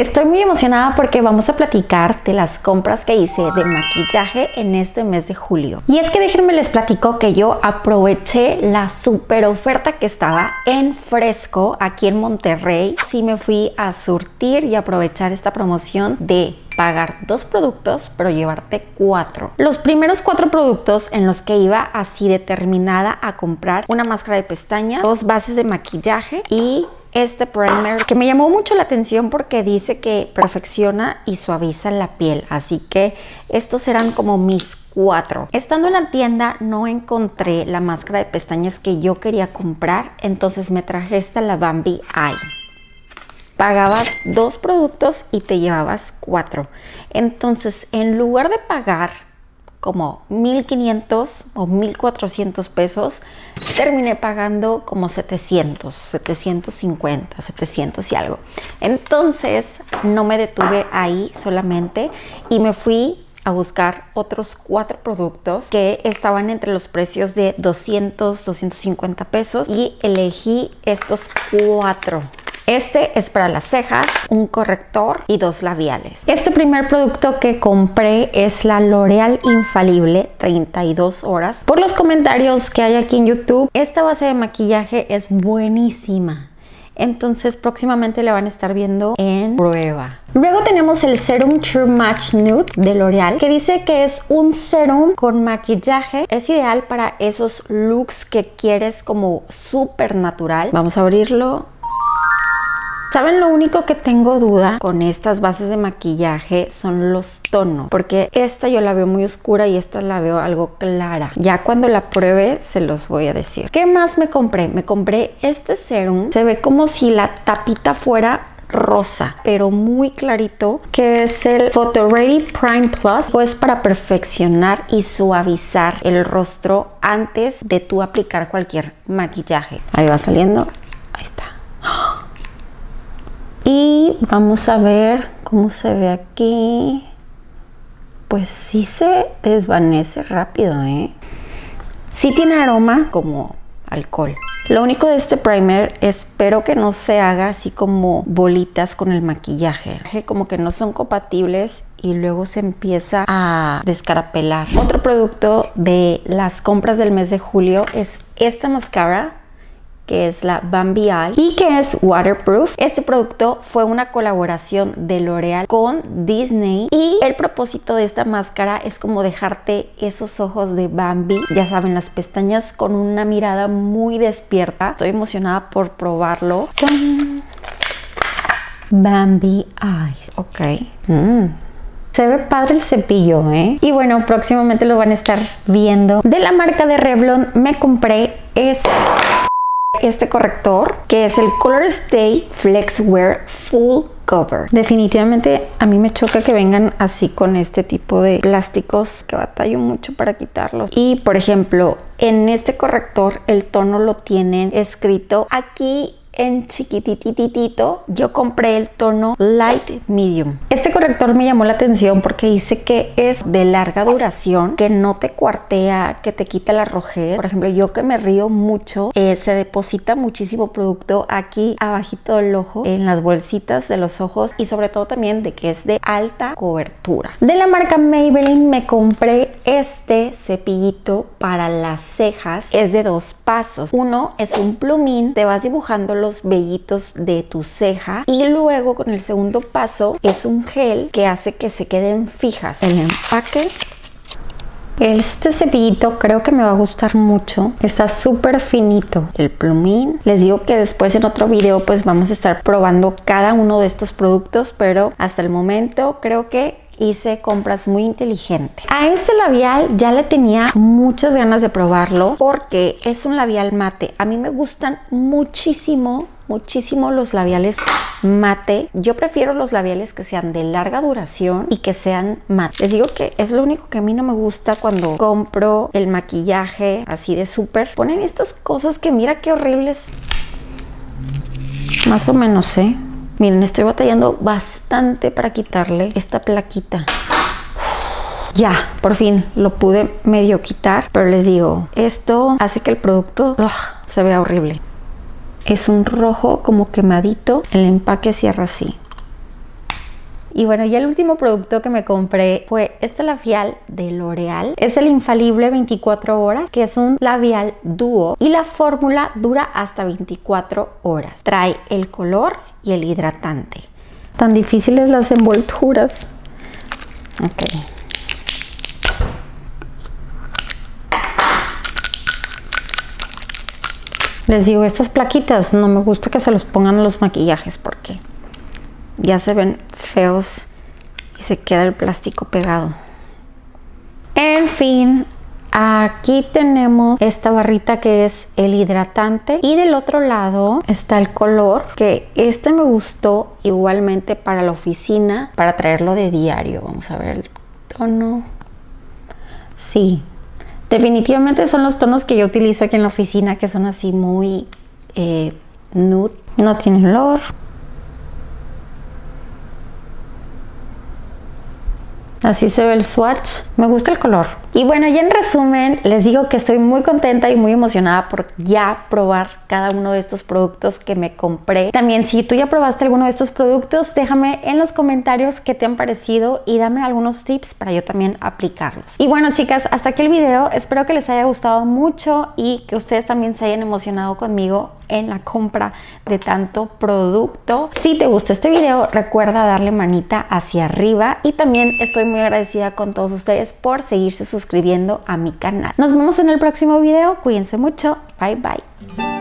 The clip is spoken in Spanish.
Estoy muy emocionada porque vamos a platicar de las compras que hice de maquillaje en este mes de julio. Y es que déjenme les platico que yo aproveché la super oferta que estaba en Fresco aquí en Monterrey. Sí me fui a surtir y aprovechar esta promoción de pagar dos productos, pero llevarte cuatro. Los primeros cuatro productos en los que iba así determinada a comprar una máscara de pestaña, dos bases de maquillaje y este primer que me llamó mucho la atención porque dice que perfecciona y suaviza la piel. Así que estos eran como mis cuatro. Estando en la tienda no encontré la máscara de pestañas que yo quería comprar, entonces me traje esta la Bambi Eye. Pagabas dos productos y te llevabas cuatro. Entonces, en lugar de pagar como 1500 o 1400 pesos, terminé pagando como 700, 750, 700 y algo. Entonces no me detuve ahí solamente y me fui a buscar otros cuatro productos que estaban entre los precios de 200, 250 pesos y elegí estos cuatro este es para las cejas, un corrector y dos labiales. Este primer producto que compré es la L'Oreal Infalible 32 horas. Por los comentarios que hay aquí en YouTube, esta base de maquillaje es buenísima. Entonces próximamente la van a estar viendo en prueba. Luego tenemos el Serum True Match Nude de L'Oreal que dice que es un serum con maquillaje. Es ideal para esos looks que quieres como súper natural. Vamos a abrirlo. ¿Saben lo único que tengo duda con estas bases de maquillaje son los tonos? Porque esta yo la veo muy oscura y esta la veo algo clara. Ya cuando la pruebe se los voy a decir. ¿Qué más me compré? Me compré este serum. Se ve como si la tapita fuera rosa, pero muy clarito, que es el Photo Ready Prime Plus. Es para perfeccionar y suavizar el rostro antes de tú aplicar cualquier maquillaje. Ahí va saliendo. Y vamos a ver cómo se ve aquí. Pues sí se desvanece rápido, ¿eh? Sí tiene aroma como alcohol. Lo único de este primer espero que no se haga así como bolitas con el maquillaje. Como que no son compatibles y luego se empieza a descarapelar. Otro producto de las compras del mes de julio es esta máscara que es la Bambi Eye y que es waterproof. Este producto fue una colaboración de L'Oreal con Disney y el propósito de esta máscara es como dejarte esos ojos de Bambi, ya saben, las pestañas con una mirada muy despierta. Estoy emocionada por probarlo. Bambi Eyes, ok. Mm. Se ve padre el cepillo, ¿eh? Y bueno, próximamente lo van a estar viendo. De la marca de Revlon me compré este este corrector que es el Color Stay Flex Wear Full Cover. Definitivamente a mí me choca que vengan así con este tipo de plásticos que batallo mucho para quitarlos. Y por ejemplo, en este corrector el tono lo tienen escrito aquí en chiquitititito, yo compré el tono Light Medium. Este corrector me llamó la atención porque dice que es de larga duración, que no te cuartea, que te quita la rojez. Por ejemplo, yo que me río mucho, eh, se deposita muchísimo producto aquí abajito del ojo, en las bolsitas de los ojos y sobre todo también de que es de alta cobertura. De la marca Maybelline me compré este cepillito para las cejas. Es de dos pasos. Uno es un plumín, te vas dibujando los vellitos de tu ceja y luego con el segundo paso es un gel que hace que se queden fijas. El empaque este cepillito creo que me va a gustar mucho. Está súper finito. El plumín. Les digo que después en otro video pues vamos a estar probando cada uno de estos productos, pero hasta el momento creo que hice compras muy inteligentes. A este labial ya le tenía muchas ganas de probarlo porque es un labial mate. A mí me gustan muchísimo muchísimo los labiales mate. Yo prefiero los labiales que sean de larga duración y que sean mate. Les digo que es lo único que a mí no me gusta cuando compro el maquillaje así de súper. Ponen estas cosas que mira qué horribles. Más o menos, ¿eh? Miren, estoy batallando bastante para quitarle esta plaquita. Ya, por fin lo pude medio quitar, pero les digo, esto hace que el producto se vea horrible. Es un rojo como quemadito, el empaque cierra así. Y bueno, y el último producto que me compré fue este labial de L'Oreal. Es el Infalible 24 horas, que es un labial dúo y la fórmula dura hasta 24 horas. Trae el color y el hidratante. Tan difíciles las envolturas. Ok. Les digo, estas plaquitas no me gusta que se los pongan a los maquillajes porque ya se ven feos y se queda el plástico pegado. En fin, aquí tenemos esta barrita que es el hidratante y del otro lado está el color que este me gustó igualmente para la oficina para traerlo de diario. Vamos a ver el tono. Sí, Definitivamente son los tonos que yo utilizo aquí en la oficina, que son así muy eh, nude. No tiene olor. Así se ve el swatch. Me gusta el color. Y bueno, ya en resumen, les digo que estoy muy contenta y muy emocionada por ya probar cada uno de estos productos que me compré. También si tú ya probaste alguno de estos productos, déjame en los comentarios qué te han parecido y dame algunos tips para yo también aplicarlos. Y bueno, chicas, hasta aquí el video. Espero que les haya gustado mucho y que ustedes también se hayan emocionado conmigo en la compra de tanto producto. Si te gustó este video, recuerda darle manita hacia arriba y también estoy muy agradecida con todos ustedes por seguirse suscribiendo a mi canal. Nos vemos en el próximo video. Cuídense mucho. Bye bye.